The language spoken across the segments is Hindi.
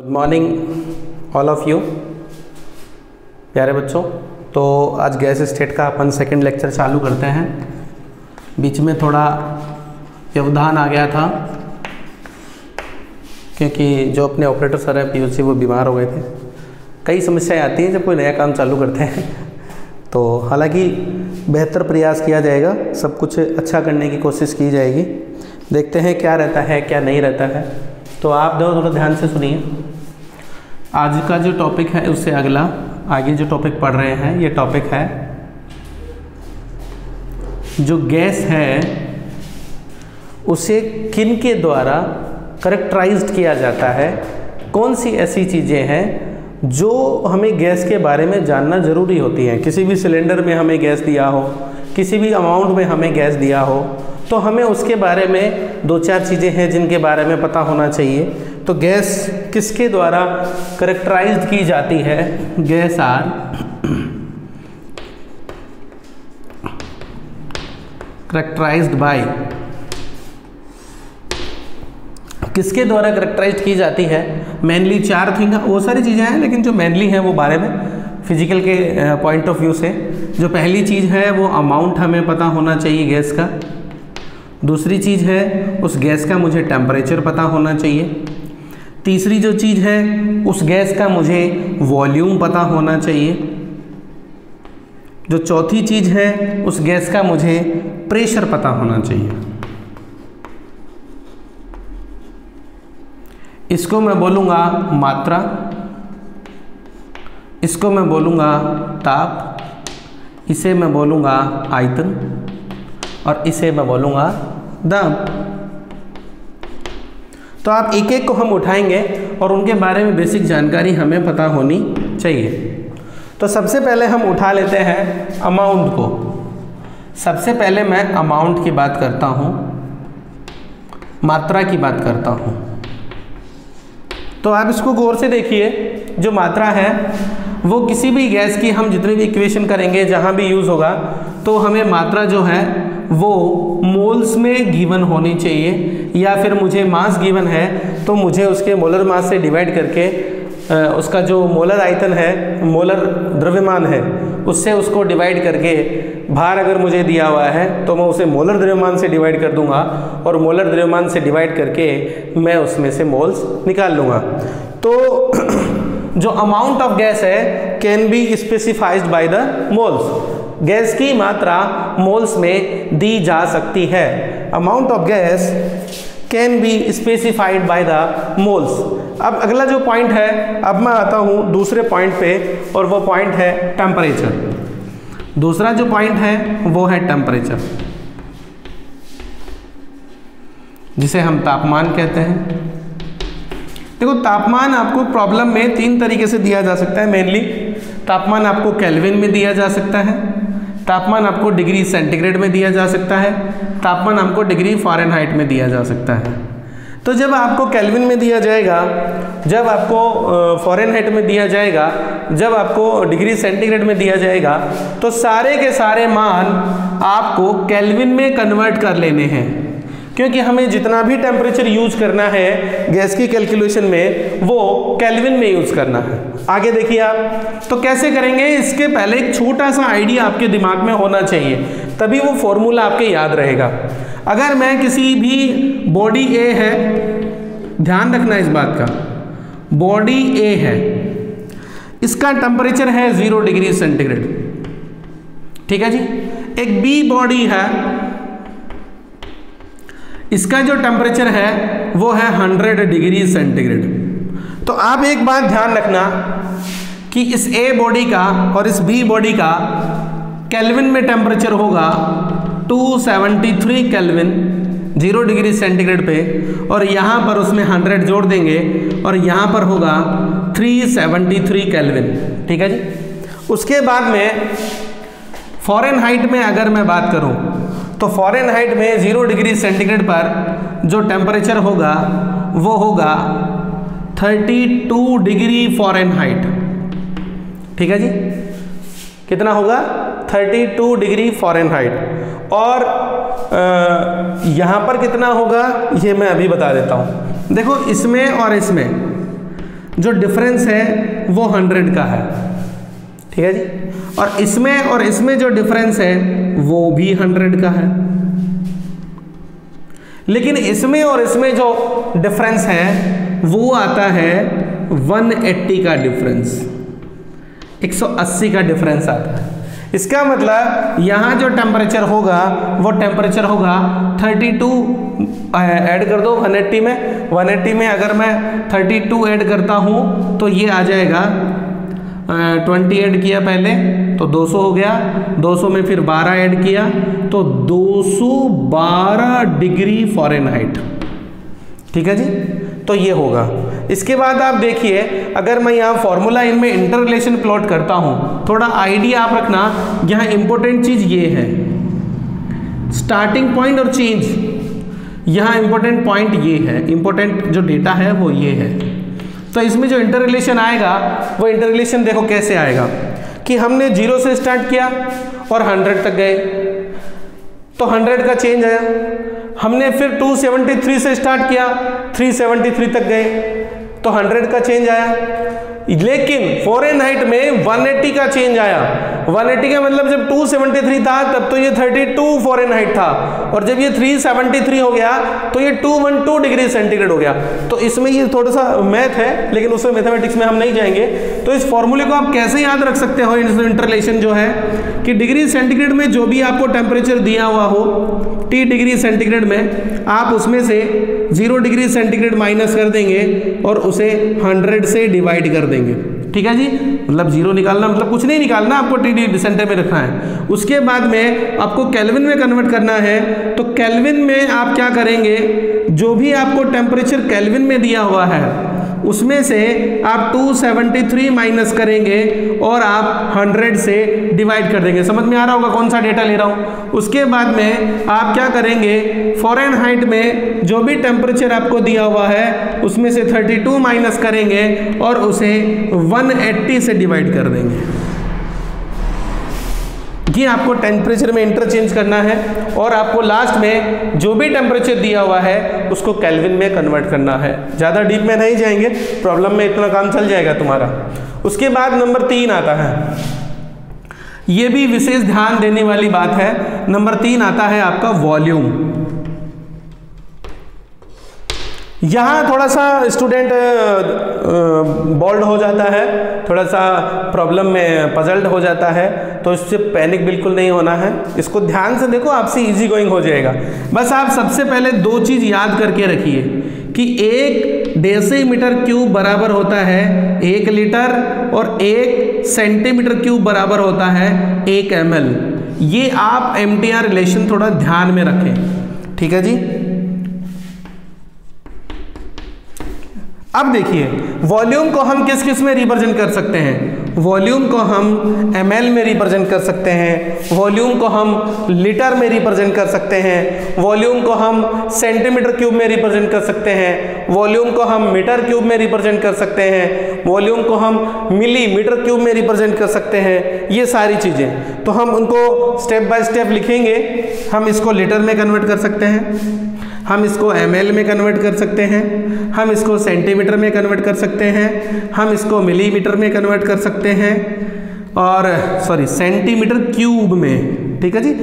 Good morning all of you प्यारे बच्चों तो आज गैस स्टेट का अपन सेकंड लेक्चर चालू करते हैं। बीच में थोड़ा व्यवधान आ गया था, क्योंकि जो अपने ऑपरेटर सर हैं पीयूसी वो बीमार हो गए थे। कई समस्याएँ आती हैं जब कोई नया काम चालू करते हैं। तो हालाँकि बेहतर प्रयास किया जाएगा, सब कुछ अच्छा करने की कोशिश की जाएगी। देखते हैं क्या रहता है, क्या नहीं रहता है। तो आप दोनों थोड़ा ध्यान से सुनिए। आज का जो टॉपिक है, उससे अगला, आगे जो टॉपिक पढ़ रहे हैं, ये टॉपिक है जो गैस है, उसे किन के द्वारा करेक्टराइज्ड किया जाता है? कौन सी ऐसी चीज़ें हैं जो हमें गैस के बारे में जानना ज़रूरी होती हैं? किसी भी सिलेंडर में हमें गैस दिया हो, किसी भी अमाउंट में हमें गैस दिया हो तो हमें उसके बारे में दो चार चीज़ें हैं जिनके बारे में पता होना चाहिए। तो गैस किसके द्वारा करेक्टराइज्ड की जाती है? गैस आर करेक्टराइज्ड बाय किसके द्वारा करेक्टराइज की जाती है? मेनली चार थिंग वो सारी चीज़ें हैं, लेकिन जो मेनली हैं वो बारे में फ़िज़िकल के पॉइंट ऑफ़ व्यू से। जो पहली चीज़ है, वो अमाउंट हमें पता होना चाहिए गैस का। दूसरी चीज़ है, उस गैस का मुझे टेम्परेचर पता होना चाहिए। तीसरी जो चीज़ है, उस गैस का मुझे वॉल्यूम पता होना चाहिए। जो चौथी चीज़ है, उस गैस का मुझे प्रेशर पता होना चाहिए। इसको मैं बोलूँगा मात्रा, इसको मैं बोलूँगा ताप, इसे मैं बोलूँगा आयतन, और इसे मैं बोलूँगा दाम तो आप एक एक को हम उठाएँगे और उनके बारे में बेसिक जानकारी हमें पता होनी चाहिए। तो सबसे पहले हम उठा लेते हैं अमाउंट को। सबसे पहले मैं अमाउंट की बात करता हूँ, मात्रा की बात करता हूँ। तो आप इसको गौर से देखिए, जो मात्रा है, वो किसी भी गैस की हम जितनी भी इक्वेशन करेंगे, जहाँ भी यूज़ होगा तो हमें मात्रा जो है वो मोल्स में गिवन होनी चाहिए, या फिर मुझे मास गिवन है तो मुझे उसके मोलर मास से डिवाइड करके उसका जो मोलर आयतन है, मोलर द्रव्यमान है, उससे उसको डिवाइड करके भार अगर मुझे दिया हुआ है तो मैं उसे मोलर द्रव्यमान से डिवाइड कर दूँगा, और मोलर द्रव्यमान से डिवाइड करके मैं उसमें से मोल्स निकाल लूँगा। तो जो अमाउंट ऑफ़ गैस है can be specified by the moles gas की मात्रा मोल्स में दी जा सकती है। Amount of gas can be specified by the moles अब अगला जो पॉइंट है, अब मैं आता हूँ दूसरे पॉइंट पे, और वो पॉइंट है टेम्परेचर दूसरा जो पॉइंट है, वो है टेम्परेचर जिसे हम तापमान कहते हैं। देखो, तापमान आपको प्रॉब्लम में तीन तरीके से दिया जा सकता है मेनली तापमान आपको कैलविन में दिया जा सकता है। तापमान आपको डिग्री सेंटीग्रेड में दिया जा सकता है, तापमान आपको डिग्री फॉरेनहाइट में दिया जा सकता है। तो जब आपको कैलविन में दिया जाएगा, जब आपको फॉरेनहाइट में दिया जाएगा, जब आपको डिग्री सेंटीग्रेड में दिया जाएगा तो सारे के सारे मान आपको कैलविन में कन्वर्ट कर लेने हैं। क्योंकि हमें जितना भी टेम्परेचर यूज़ करना है गैस की कैलकुलेशन में, वो कैलविन में यूज़ करना है। आगे देखिए आप तो कैसे करेंगे? इसके पहले एक छोटा सा आइडिया आपके दिमाग में होना चाहिए, तभी वो फॉर्मूला आपके याद रहेगा। अगर मैं किसी भी बॉडी ए है, ध्यान रखना इस बात का बॉडी ए है, इसका टेम्परेचर है ज़ीरो डिग्री सेंटीग्रेड ठीक है जी? एक बी बॉडी है इसका जो टेम्परेचर है, वो है 100 डिग्री सेंटीग्रेड तो आप एक बात ध्यान रखना कि इस ए बॉडी का और इस बी बॉडी का केल्विन में टेम्परेचर होगा 273 केल्विन ज़ीरो डिग्री सेंटीग्रेड पे, और यहाँ पर उसमें 100 जोड़ देंगे, और यहाँ पर होगा 373 केल्विन ठीक है जी? उसके बाद में फॉरेन हाइट में अगर मैं बात करूँ तो फॉरेन हाइट में ज़ीरो डिग्री सेंटीग्रेड पर जो टेम्परेचर होगा, वो होगा 32 डिग्री फॉरेन हाइट ठीक है जी? कितना होगा? 32 डिग्री फॉरेन हाइट और यहाँ पर कितना होगा? ये मैं अभी बता देता हूँ। देखो, इसमें और इसमें जो डिफरेंस है, वो हंड्रेड का है। ठीक है जी? और इसमें और इसमें जो डिफरेंस है, वो भी हंड्रेड का है। लेकिन इसमें और इसमें जो डिफरेंस है, वो आता है 180 का डिफरेंस 180 का डिफरेंस आता है। इसका मतलब यहाँ जो टेम्परेचर होगा, वो टेम्परेचर होगा 32 ऐड कर दो 180 में। 180 में अगर मैं 32 ऐड करता हूँ तो ये आ जाएगा ट्वेंटी ऐड किया पहले तो 200 हो गया। 200 में फिर 12 ऐड किया तो 212 डिग्री फॉरेनहाइट। ठीक है जी? तो ये होगा। इसके बाद आप देखिए, अगर मैं यहाँ फॉर्मूला इनमें इंटर रिलेशन प्लॉट करता हूँ, थोड़ा आइडिया आप रखना, यहाँ इंपॉर्टेंट चीज़ ये है। स्टार्टिंग पॉइंट और चेंज। यहाँ इंपॉर्टेंट पॉइंट ये है। इंपॉर्टेंट जो डेटा है वो ये है। तो इसमें जो इंटर रिलेशन आएगा, वो इंटर रिलेशन देखो कैसे आएगा? कि हमने ज़ीरो से स्टार्ट किया और हंड्रेड तक गए। तो हंड्रेड का चेंज आया। हमने फिर 273 से स्टार्ट किया 373 तक गए। तो 100 का चेंज आया। लेकिन फॉरेन हाइट में 180 का चेंज आया। 180 का मतलब जब 273 था, तब तो ये 32 फॉरेन हाइट था। और जब ये 373 हो गया तो ये 212 डिग्री सेंटीग्रेड हो गया। तो इसमें ये थोड़ा सा मैथ है, लेकिन उसमें मैथमेटिक्स में हम नहीं जाएँगे। तो इस फॉर्मूले को आप कैसे याद रख सकते हो? इंटरलेशन जो है, कि डिग्री सेंटीग्रेड में जो भी आपको टेम्परेचर दिया हुआ हो टी डिग्री सेंटीग्रेड में आप उसमें से ज़ीरो डिग्री सेंटीग्रेड माइनस कर देंगे और उसे हंड्रेड से डिवाइड कर देंगे। ठीक है जी? मतलब ज़ीरो निकालना मतलब कुछ नहीं निकालना, आपको टी डी सेंटर में रखना है। उसके बाद में आपको कैलविन में कन्वर्ट करना है। तो कैलविन में आप क्या करेंगे? जो भी आपको टेम्परेचर कैलविन में दिया हुआ है उसमें से आप 273 माइनस करेंगे और आप 100 से डिवाइड कर देंगे। समझ में आ रहा होगा कौन सा डेटा ले रहा हूँ? उसके बाद में आप क्या करेंगे? फॉरन हाइट में जो भी टेम्परेचर आपको दिया हुआ है, उसमें से 32 माइनस करेंगे और उसे 180 से डिवाइड कर देंगे। ये आपको टेम्परेचर में इंटरचेंज करना है और आपको लास्ट में जो भी टेम्परेचर दिया हुआ है, उसको कैलविन में कन्वर्ट करना है। ज़्यादा डीप में नहीं जाएँगे प्रॉब्लम में इतना काम चल जाएगा तुम्हारा। उसके बाद नंबर तीन आता है। ये भी विशेष ध्यान देने वाली बात है। नंबर तीन आता है आपका वॉल्यूम यहाँ थोड़ा सा स्टूडेंट बोल्ड हो जाता है थोड़ा सा प्रॉब्लम में पजल्ड हो जाता है तो इससे पैनिक बिल्कुल नहीं होना है। इसको ध्यान से देखो, आपसे इजी गोइंग हो जाएगा। बस आप सबसे पहले दो चीज़ याद करके रखिए कि एक डेसीमीटर क्यूब बराबर होता है एक लीटर और एक सेंटीमीटर क्यूब बराबर होता है एक एम ये आप एमटीआर रिलेशन थोड़ा ध्यान में रखें। ठीक है जी? अब देखिए वॉल्यूम को हम किस किसमें रिप्रेजेंट कर सकते हैं? वॉल्यूम को हम एमएल में रिप्रेजेंट कर सकते हैं वॉल्यूम को हम लीटर में रिप्रेजेंट कर सकते हैं वॉल्यूम को हम सेंटीमीटर क्यूब में रिप्रेजेंट कर सकते हैं वॉल्यूम को हम मीटर क्यूब में रिप्रेजेंट कर सकते हैं वॉल्यूम को हम मिली मीटर क्यूब में रिप्रेजेंट कर सकते हैं, ये सारी चीज़ें। तो हम उनको स्टेप बाय स्टेप लिखेंगे, हम इसको लीटर में कन्वर्ट कर सकते हैं। हम इसको एम में कन्वर्ट कर सकते हैं, हम इसको सेंटीमीटर में कन्वर्ट कर सकते हैं, हम इसको मिलीमीटर में कन्वर्ट कर सकते हैं, और सॉरी सेंटीमीटर क्यूब में, ठीक है जी?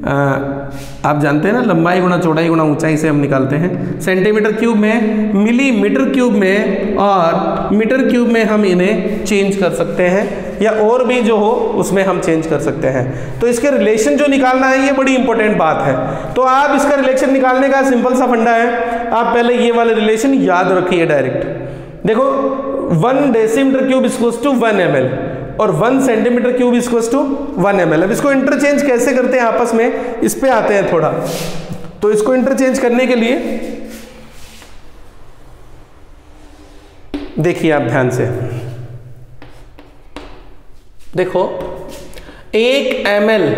आप जानते हैं ना, लंबाई गुणा चौड़ाई गुणा ऊंचाई से हम निकालते हैं। सेंटीमीटर क्यूब में, मिलीमीटर क्यूब में और मीटर क्यूब में हम इन्हें चेंज कर सकते हैं, या और भी जो हो, उसमें हम चेंज कर सकते हैं। तो इसके रिलेशन जो निकालना है, ये बड़ी इंपॉर्टेंट बात है। तो आप इसका रिलेशन निकालने का सिंपल सा फंडा है। आप पहले ये वाले रिलेशन याद रखिए डायरेक्ट। देखो one decimetre cube equals to one M और one centimetre cube equals to one M अब इसको इंटरचेंज कैसे करते हैं आपस में? इस पर आते हैं थोड़ा। तो इसको इंटरचेंज करने के लिए देखिए आप ध्यान से। देखो, एक एम एल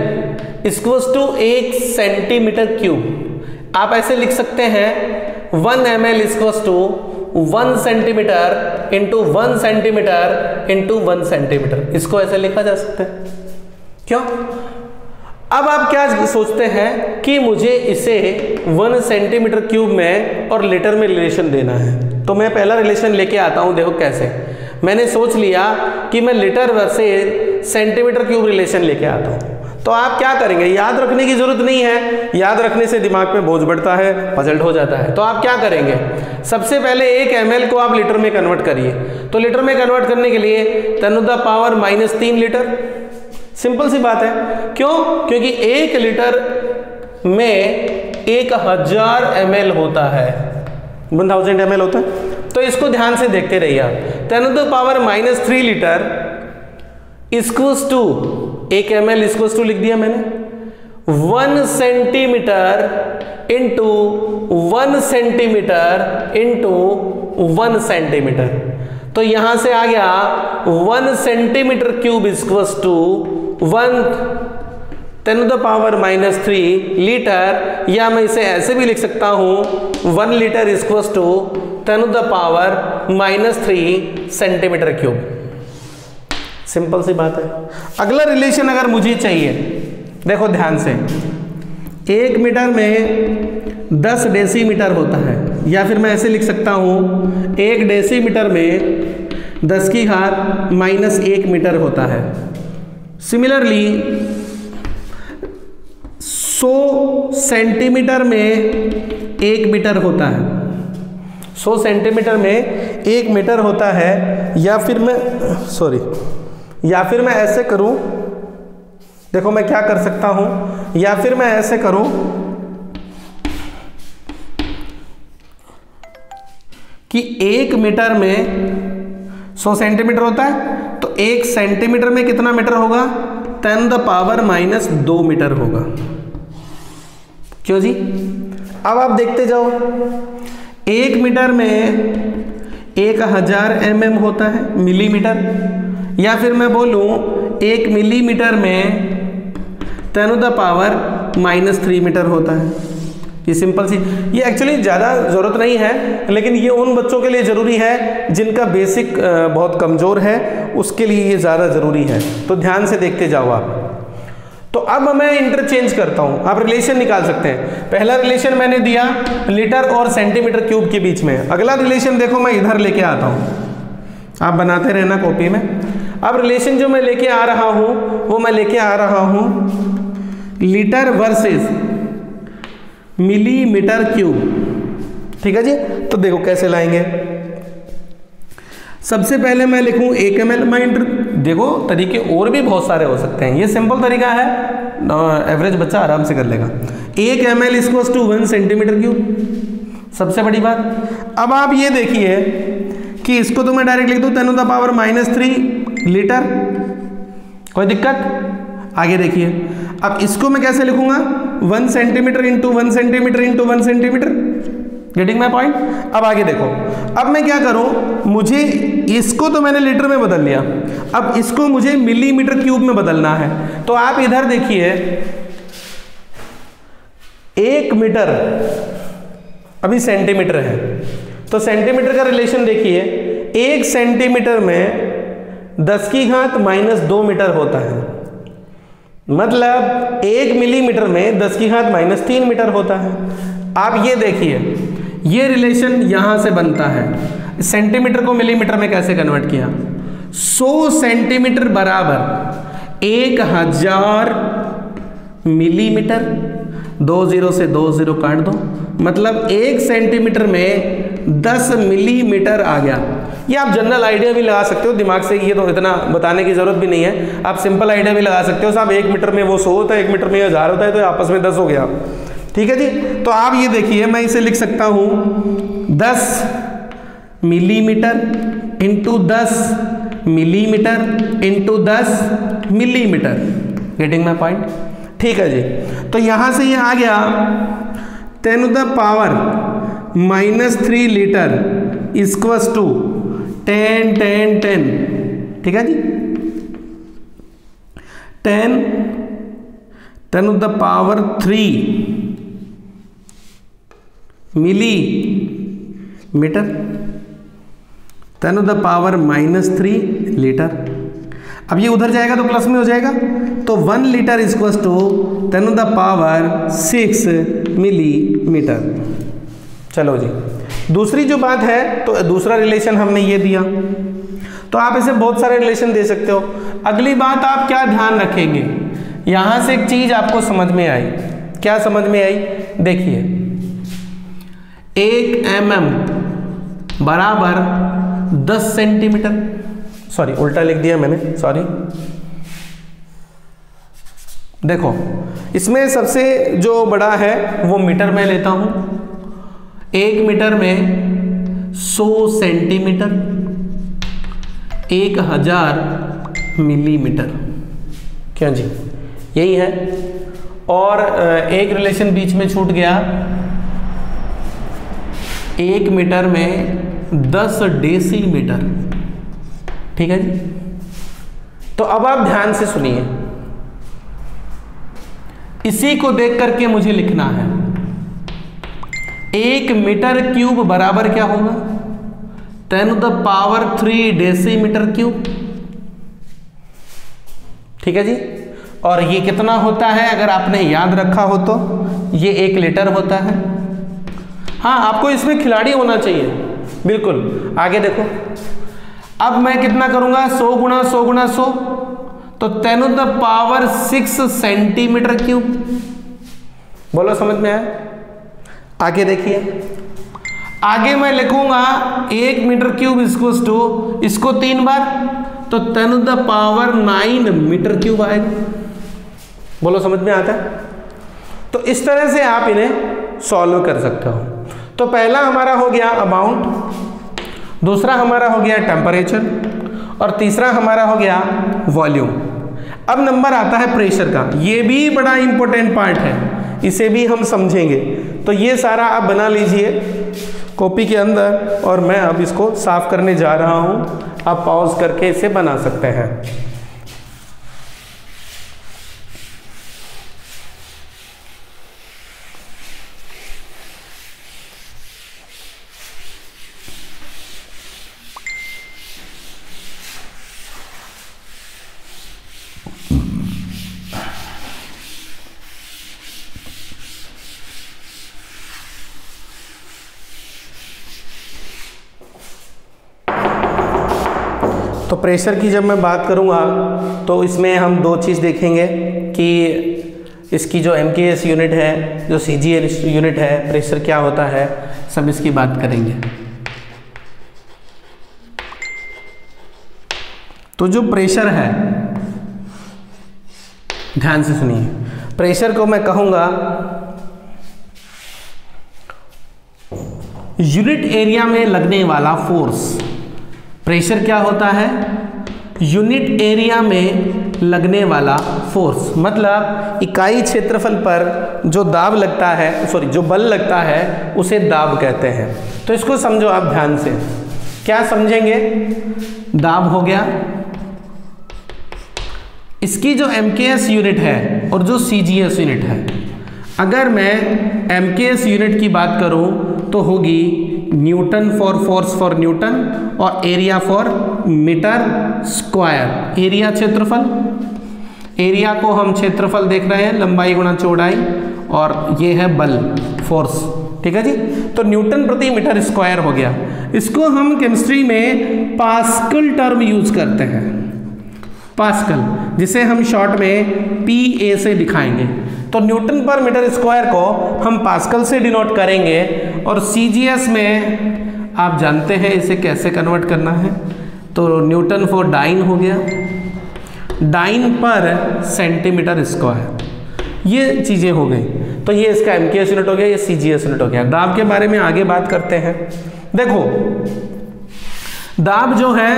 टू एक सेंटीमीटर क्यूब आप ऐसे लिख सकते हैं one M L to one centimetre into one centimetre into one centimetre इसको ऐसे लिखा जा सकता है। क्यों? अब आप क्या सोचते हैं कि मुझे इसे वन सेंटीमीटर क्यूब में और लीटर में रिलेशन देना है? तो मैं पहला रिलेशन लेके आता हूँ, देखो कैसे। मैंने सोच लिया कि मैं litre versus centimetre cube relation लेके आता हूँ। तो आप क्या करेंगे? याद रखने की ज़रूरत नहीं है। याद रखने से दिमाग में बोझ बढ़ता है पजल्ट हो जाता है। तो आप क्या करेंगे? सबसे पहले एक एमएल को आप लीटर में कन्वर्ट करिए। तो लीटर में कन्वर्ट करने के लिए टेन द पावर माइनस तीन लीटर सिंपल सी बात है। क्यों? क्योंकि एक लीटर में एक हज़ार एम होता है। वन थाउज़ेंड एम होता है। तो इसको ध्यान से देखते रहिए आप। Ten the power minus three litre equals to एक एम एल इक्वस टू लिख दिया मैंने। One centimetre into one centimetre into one centimetre तो यहाँ से आ गया one centimetre cube equals to one ten the power minus three litre या मैं इसे ऐसे भी लिख सकता हूँ one litre equals to ten the power minus three centimetre cube simple सी बात है। अगला रिलेशन अगर मुझे चाहिए, देखो ध्यान से, एक मीटर में दस डेसीमीटर होता है, या फिर मैं ऐसे लिख सकता हूँ, एक डेसीमीटर में दस की घात माइनस एक मीटर होता है। सिमिलरली सौ सेंटीमीटर में एक मीटर होता है। सौ सेंटीमीटर में एक मीटर होता है, या फिर मैं सॉरी या फिर मैं ऐसे करूँ, देखो मैं क्या कर सकता हूँ, या फिर मैं ऐसे करूँ, कि एक मीटर में सौ सेंटीमीटर होता है तो एक सेंटीमीटर में कितना मीटर होगा? टेन द पावर माइनस दो मीटर होगा। क्यों जी? अब आप देखते जाओ, एक मीटर में एक हज़ार एम एम होता है, मिलीमीटर। या फिर मैं बोलूँ, एक मिलीमीटर में ten the power minus three metre होता है। ये सिंपल सी ये एक्चुअली ज़्यादा ज़रूरत नहीं है, लेकिन ये उन बच्चों के लिए ज़रूरी है, जिनका बेसिक बहुत कमज़ोर है, उसके लिए ये ज़्यादा ज़रूरी है। तो ध्यान से देखते जाओ आप। तो अब मैं इंटरचेंज करता हूँ। आप रिलेशन निकाल सकते हैं। पहला रिलेशन मैंने दिया लीटर और सेंटीमीटर क्यूब के बीच में। अगला रिलेशन देखो, मैं इधर लेके आता हूँ। आप बनाते रहना कॉपी में। अब रिलेशन जो मैं लेके आ रहा हूँ, वो मैं लेके आ रहा हूँ लीटर वर्सेस मिलीमीटर क्यूब ठीक है जी? तो देखो कैसे लाएँगे। सबसे पहले मैं लिखूं एक एम एल देखो, तरीके और भी बहुत सारे हो सकते हैं। ये सिंपल तरीका है। एवरेज बच्चा आराम से कर लेगा। एक एम एल इसको टू वन सेंटीमीटर क्यूब सबसे बड़ी बात। अब आप ये देखिए कि इसको तो मैं डायरेक्ट लिख दूँ ten the power minus three litre? कोई दिक्कत? आगे देखिए। अब इसको मैं कैसे लिखूँगा? One centimetre into one centimetre into one centimetre. Getting my point अब आगे देखो। अब मैं क्या करूँ? मुझे इसको तो मैंने लीटर में बदल लिया। अब इसको मुझे मिलीमीटर क्यूब में बदलना है। तो आप इधर देखिए। एक मीटर। अभी सेंटीमीटर है। तो सेंटीमीटर का रिलेशन देखिए। एक सेंटीमीटर में दस की घात माइनस दो मीटर होता है। मतलब एक मिलीमीटर में दस की घात माइनस तीन मीटर होता है। आप ये देखिए, ये रिलेशन यहाँ से बनता है। सेंटीमीटर को मिलीमीटर में कैसे कन्वर्ट किया? 100 सेंटीमीटर बराबर एक हज़ार मिलीमीटर। दो ज़ीरो से दो ज़ीरो काट दो। मतलब एक सेंटीमीटर में दस मिलीमीटर आ गया। ये आप जनरल आइडिया भी लगा सकते हो, दिमाग से ये तो इतना बताने की ज़रूरत भी नहीं है। आप सिंपल आइडिया भी लगा सकते हो, साहब एक मीटर में वो सौ होता है, एक मीटर में हज़ार होता है तो आपस में दस हो गया। ठीक है जी? तो आप ये देखिए, मैं इसे लिख सकता हूँ, दस मिलीमीटर इंटू दस मिलीमीटर इंटू दस मिलीमीटर। गेटिंग माई पॉइंट ठीक है जी। तो यहाँ से ये आ गया ten the power minus three litre equals to ten ten ten. ठीक है जी? Ten ten of the power three. Millimetre. Ten of the power minus three litre. अब ये उधर जाएगा तो प्लस में हो जाएगा। तो one litre equals to ten of the power six millimetre. चलो जी। दूसरी जो बात है तो दूसरा रिलेशन हमने ये दिया। तो आप इसे बहुत सारे रिलेशन दे सकते हो। अगली बात, आप क्या ध्यान रखेंगे? यहाँ से एक चीज़ आपको समझ में आई। क्या समझ में आई? देखिए। एक एम एम बराबर 10 सेंटीमीटर। सॉरी, उल्टा लिख दिया मैंने, सॉरी। देखो, इसमें सबसे जो बड़ा है, वो मीटर में लेता हूँ। एक मीटर में 100 सेंटीमीटर, एक हज़ार मिलीमीटर। क्या जी? यही है। और एक रिलेशन बीच में छूट गया। एक मीटर में 10 डेसीमीटर। ठीक है जी? तो अब आप ध्यान से सुनिए। इसी को देख करके मुझे लिखना है। एक मीटर क्यूब बराबर क्या होगा? Ten the power three decimetre cube ठीक है जी? और ये कितना होता है? अगर आपने याद रखा हो तो ये एक लीटर होता है। हाँ आपको इसमें खिलाड़ी होना चाहिए। बिल्कुल। आगे देखो। अब मैं कितना करूँगा? सौ गुना सौ गुणा सौ। तो ten the power six centimetre cube बोलो, समझ में आया? आगे देखिए। आगे मैं लिखूँगा एक मीटर क्यूब इसको टू इसको तीन बार तो ten the power nine metre cube आएगा। बोलो, समझ में आता है? तो इस तरह से आप इन्हें सॉल्व कर सकते हो। तो पहला हमारा हो गया अमाउंट दूसरा हमारा हो गया टेम्परेचर और तीसरा हमारा हो गया वॉल्यूम अब नंबर आता है प्रेशर का। ये भी बड़ा इंपॉर्टेंट पार्ट है। इसे भी हम समझेंगे। तो ये सारा आप बना लीजिए कॉपी के अंदर और मैं अब इसको साफ़ करने जा रहा हूँ। आप पॉज करके इसे बना सकते हैं। प्रेशर की जब मैं बात करूँगा तो इसमें हम दो चीज़ देखेंगे कि इसकी जो एम यूनिट है, जो सी यूनिट है प्रेशर क्या होता है, सब इसकी बात करेंगे। तो जो प्रेशर है, ध्यान से सुनिए प्रेशर को मैं कहूँगा यूनिट एरिया में लगने वाला फोर्स प्रेशर क्या होता है? यूनिट एरिया में लगने वाला फोर्स मतलब इकाई क्षेत्रफल पर जो दाब लगता है सॉरी जो बल लगता है, उसे दाब कहते हैं। तो इसको समझो आप ध्यान से। क्या समझेंगे? दाब हो गया। इसकी जो एम यूनिट है और जो सीजीएस यूनिट है अगर मैं एम यूनिट की बात करूँ तो होगी newton for force for newton और area for metre square. Area क्षेत्रफल? एरिया को हम क्षेत्रफल देख रहे हैं, लंबाई गुणा चौड़ाई, और ये है बल, फोर्स। ठीक है जी? तो न्यूटन प्रति मीटर स्क्वायर हो गया। इसको हम केमिस्ट्री में पास्कल टर्म यूज़ करते हैं। पास्कल, जिसे हम शॉर्ट में पी ए से दिखाएँगे तो न्यूटन पर मीटर स्क्वायर को हम पास्कल से डिनोट करेंगे और सीजीएस में आप जानते हैं इसे कैसे कन्वर्ट करना है। तो न्यूटन फॉर डाइन हो गया। डाइन पर सेंटीमीटर स्क्वायर। ये चीज़ें हो गई। तो ये इसका एम यूनिट हो गया, ये सी यूनिट हो गया। दाब के बारे में आगे बात करते हैं। देखो, दाब जो है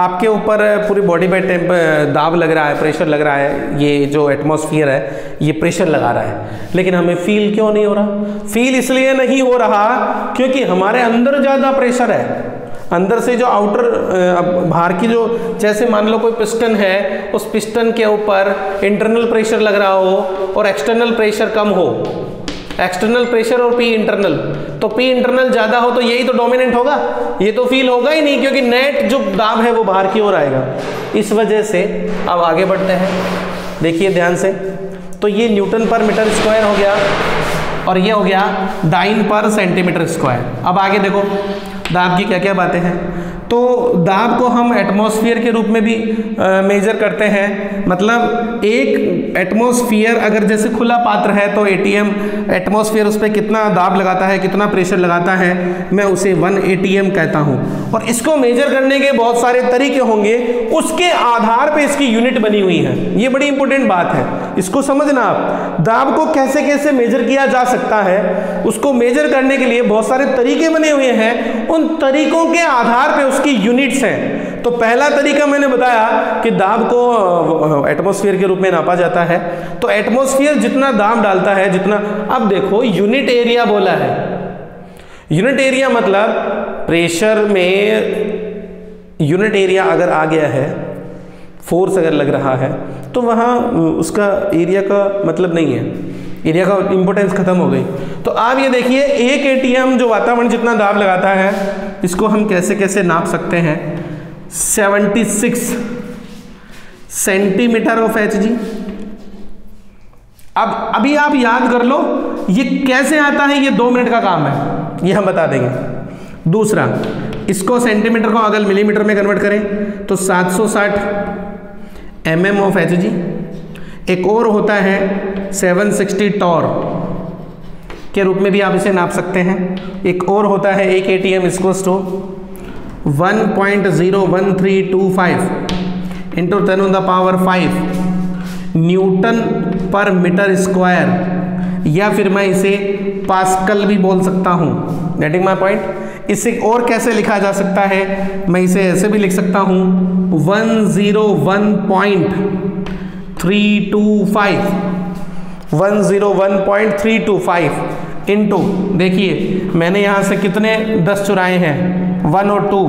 आपके ऊपर पूरी बॉडी पे टेम्प दाब लग रहा है प्रेशर लग रहा है, ये जो एटमॉस्फियर है, ये प्रेशर लगा रहा है। लेकिन हमें फील क्यों नहीं हो रहा? फील इसलिए नहीं हो रहा क्योंकि हमारे अंदर ज़्यादा प्रेशर है। अंदर से जो आउटर बाहर की जो, जैसे मान लो कोई पिस्टन है, उस पिस्टन के ऊपर इंटरनल प्रेशर लग रहा हो और एक्सटर्नल प्रेशर कम हो। एक्सटर्नल प्रेशर और पी इंटरनल तो पी इंटरनल ज़्यादा हो तो यही तो डोमिनेंट होगा? ये तो फील होगा ही नहीं, क्योंकि नेट जो दाब है वो बाहर की ओर आएगा। इस वजह से अब आगे बढ़ते हैं। देखिए ध्यान से। तो ये न्यूटन पर मीटर स्क्वायर हो गया और ये हो गया डाइन पर सेंटीमीटर स्क्वायर। अब आगे देखो, दाब की क्या क्या बातें हैं? तो दाब को हम एटमॉस्फेयर के रूप में भी मेजर करते हैं। मतलब एक एटमॉस्फेयर अगर जैसे खुला पात्र है तो एटीएम एटमॉस्फेयर उस पर कितना दाब लगाता है, कितना प्रेशर लगाता है, मैं उसे वन एटीएम कहता हूँ। और इसको मेजर करने के बहुत सारे तरीके होंगे। उसके आधार पर इसकी यूनिट बनी हुई है। ये बड़ी इंपॉर्टेंट बात है। इसको समझना आप। दाब को कैसे कैसे मेजर किया जा सकता है, उसको मेजर करने के लिए बहुत सारे तरीके बने हुए हैं। उन तरीकों के आधार पर उसकी यूनिट्स हैं। तो पहला तरीका मैंने बताया कि दाब को एटमॉस्फेयर के रूप में नापा जाता है। तो एटमॉस्फेयर जितना दाब डालता है, जितना, अब देखो यूनिट एरिया बोला है। यूनिट एरिया मतलब प्रेशर में यूनिट एरिया अगर आ गया है फोर्स अगर लग रहा है तो वहाँ उसका एरिया का मतलब नहीं है। एरिया का इंपोर्टेंस खत्म हो गई। तो आप ये देखिए, एक एटीएम जो वातावरण जितना दाब लगाता है, इसको हम कैसे कैसे नाप सकते हैं? 76 सेंटीमीटर ऑफ़ एच जी अब, अभी आप याद कर लो, ये कैसे आता है? ये दो मिनट का काम है। ये हम बता देंगे। दूसरा, इसको सेंटीमीटर को अगर मिलीमीटर में कन्वर्ट करें तो 760 M M of H G एक और होता है 760 टॉर के रूप में भी आप इसे नाप सकते हैं। एक और होता है एक ए टी एम इसको to one point zero one three two five. Into ten on the power five newton पर मीटर स्क्वायर। या फिर मैं इसे पास्कल भी बोल सकता हूँ। गेटिंग माई पॉइंट इसे और कैसे लिखा जा सकता है? मैं इसे ऐसे भी लिख सकता हूँ। One zero one point three two five. One zero one point three two five into देखिए, मैंने यहाँ से कितने दस चुराए हैं? वन और टू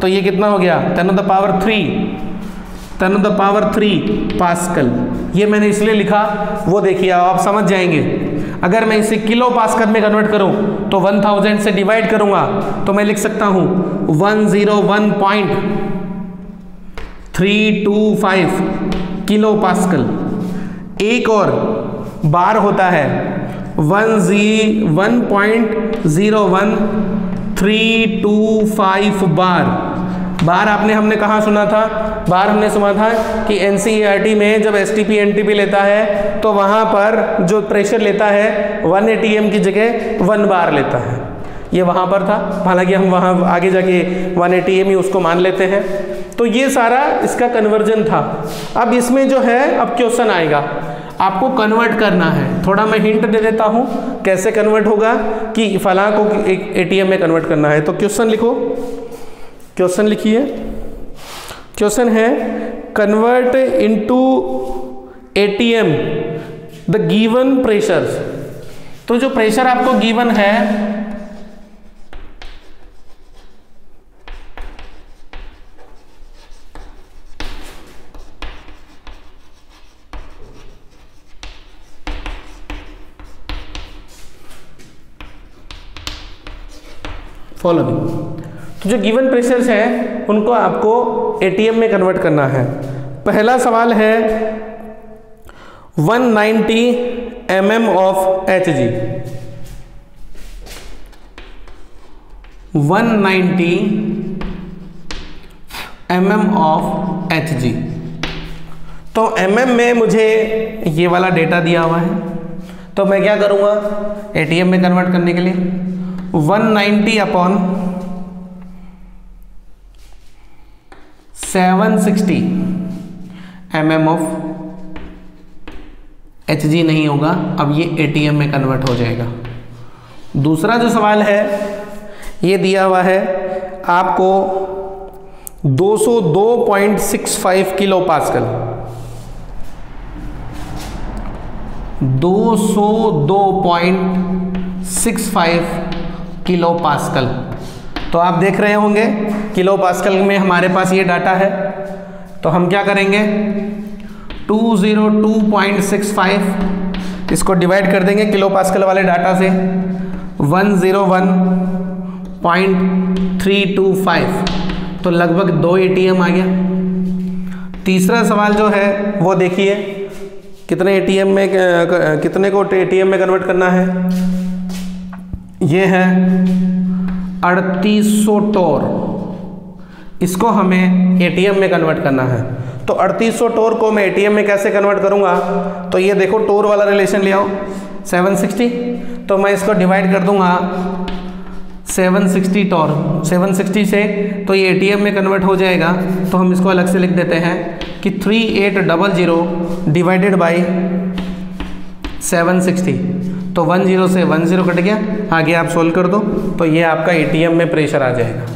तो ये कितना हो गया? Ten of the power three ten of the power three pascal ये मैंने इसलिए लिखा, वो देखिए, आप समझ जाएँगे। अगर मैं इसे किलो पास्कल में कन्वर्ट करूँ तो 1000 से डिवाइड करूँगा तो मैं लिख सकता हूँ 101.325 किलो पास्कल एक और बार होता है। वन जी, one point zero one, three two five bar. Bar आपने, हमने कहा सुना था? बार हमने सुना था कि एन e में जब S T P N T लेता है तो वहाँ पर जो प्रेशर लेता है, वन ए की जगह वन बार लेता है। ये वहाँ पर था। हालाँकि हम वहाँ आगे जाके वन ए ही उसको मान लेते हैं। तो ये सारा इसका कन्वर्जन था। अब इसमें जो है, अब क्वेश्चन आएगा। आपको कन्वर्ट करना है। थोड़ा मैं हिंट दे देता हूँ, कैसे कन्वर्ट होगा कि फला को एक एटीएम में कन्वर्ट करना है। तो क्वेश्चन लिखो। क्वेश्चन लिखिए। क्वेश्चन है convert into ATM the given pressure तो जो प्रेशर आपको गिवन है फॉलोइंग तो जो गिवन प्रेशर्स हैं, उनको आपको एटीएम में कन्वर्ट करना है। पहला सवाल है 190 ninety M M of H G one ninety M M of H G तो एम एम में मुझे ये वाला डेटा दिया हुआ है। तो मैं क्या करूँगा? एटीएम में कन्वर्ट करने के लिए 190 upon 760 M M of H G नहीं होगा, अब ये ए टी एम में कन्वर्ट हो जाएगा। दूसरा जो सवाल है, ये दिया हुआ है, आपको 202.65 किलो पास्कल। 202.65 kilo pascal. तो आप देख रहे होंगे, किलो पास्कल में हमारे पास ये डाटा है। तो हम क्या करेंगे? 202.65 इसको डिवाइड कर देंगे किलो पास्कल वाले डाटा से। 101.325 तो लगभग दो एटीएम आ गया। तीसरा सवाल जो है, वो देखिए, कितने एटीएम में कितने को एटीएम में कन्वर्ट करना है? ये है अड़तीस सौ टोर। इसको हमें एटीएम में कन्वर्ट करना है। तो 3800 टोर को मैं एटीएम में कैसे कन्वर्ट करूँगा? तो ये देखो, टोर वाला रिलेशन ले आओ। 760 तो मैं इसको डिवाइड कर दूँगा। 760 टोर। 760 से तो ये एटीएम में कन्वर्ट हो जाएगा। तो हम इसको अलग से लिख देते हैं कि three eight double zero divided by seven sixty. तो वन ज़ीरो से वन ज़ीरो कट गया। आगे आप सोल्व कर दो तो ये आपका एटीएम में प्रेशर आ जाएगा।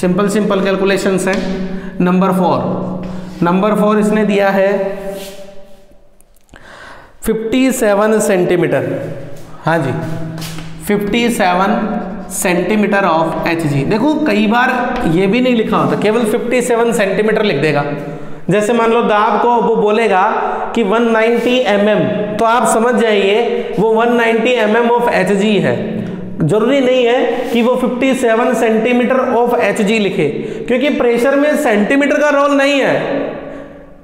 सिंपल सिंपल कैलकुलेशंस है। नंबर फोर नंबर फोर इसने दिया है 57 सेंटीमीटर हाँ जी। 57 सेंटीमीटर ऑफ़ एच जी देखो, कई बार ये भी नहीं लिखा होता, केवल 57 सेंटीमीटर लिख देगा। जैसे मान लो दाब को वो बोलेगा कि 190 नाइन्टी mm, तो आप समझ जाइए वो 190 ninety mm of H G है। ज़रूरी नहीं है कि वो 57 सेंटीमीटर ऑफ़ एचजी लिखे क्योंकि प्रेशर में सेंटीमीटर का रोल नहीं है।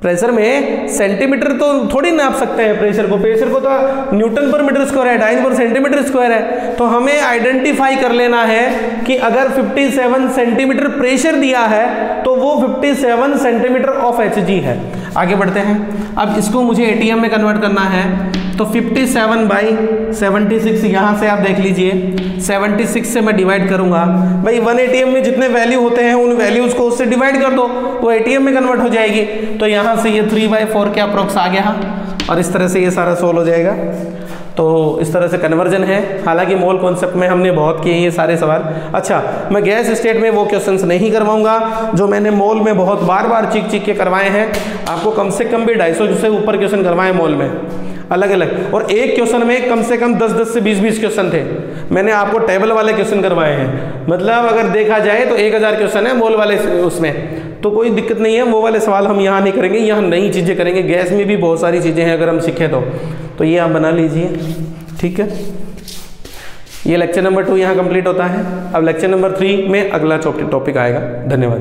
प्रेशर में सेंटीमीटर तो थोड़ी नाप सकते हैं प्रेशर को। प्रेशर को तो न्यूटन पर मीटर स्क्वायर है डाइन पर सेंटीमीटर स्क्वायर है। तो हमें आइडेंटिफाई कर लेना है कि अगर 57 सेंटीमीटर प्रेशर दिया है तो वो 57 सेंटीमीटर ऑफ़ एचजी है। आगे बढ़ते हैं। अब इसको मुझे एटीएम में कन्वर्ट करना है। तो 57 सेवन बाई सेवेंटी यहाँ से आप देख लीजिए। 76 से मैं डिवाइड करूँगा। भाई वन ए में जितने वैल्यू होते हैं, उन वैल्यूज़ को उससे डिवाइड कर दो। तो ए में कन्वर्ट हो जाएगी। तो यहाँ से ये थ्री बाई फोर के अप्रोक्स आ गया। और इस तरह से ये सारा सोल्व हो जाएगा। तो इस तरह से कन्वर्जन है। हालाँकि मोल कॉन्सेप्ट में हमने बहुत किए ये सारे सवाल। अच्छा मैं गैस स्टेट में वो क्वेश्चंस नहीं करवाऊँगा, जो मैंने मोल में बहुत बार बार चीख चीख के करवाए हैं। आपको कम से कम भी ढाई सौ से ऊपर क्वेश्चन करवाए मोल में। अलग अलग और एक क्वेश्चन में कम से कम 10 10 से 20 20 क्वेश्चन थे। मैंने आपको टेबल वाले क्वेश्चन करवाए हैं। मतलब अगर देखा जाए तो 1000 क्वेश्चन है मोल वाले उसमें। तो कोई दिक्कत नहीं है, वो वाले सवाल हम यहाँ नहीं करेंगे, यहाँ नई चीज़ें करेंगे। गैस में भी बहुत सारी चीज़ें हैं, अगर हम सीखें तो। तो ये आप बना लीजिए, ठीक है? ये लेक्चर नंबर टू यहाँ कंप्लीट होता है। अब लेक्चर नंबर थ्री में अगला टॉपिक आएगा। धन्यवाद।